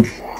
Watch.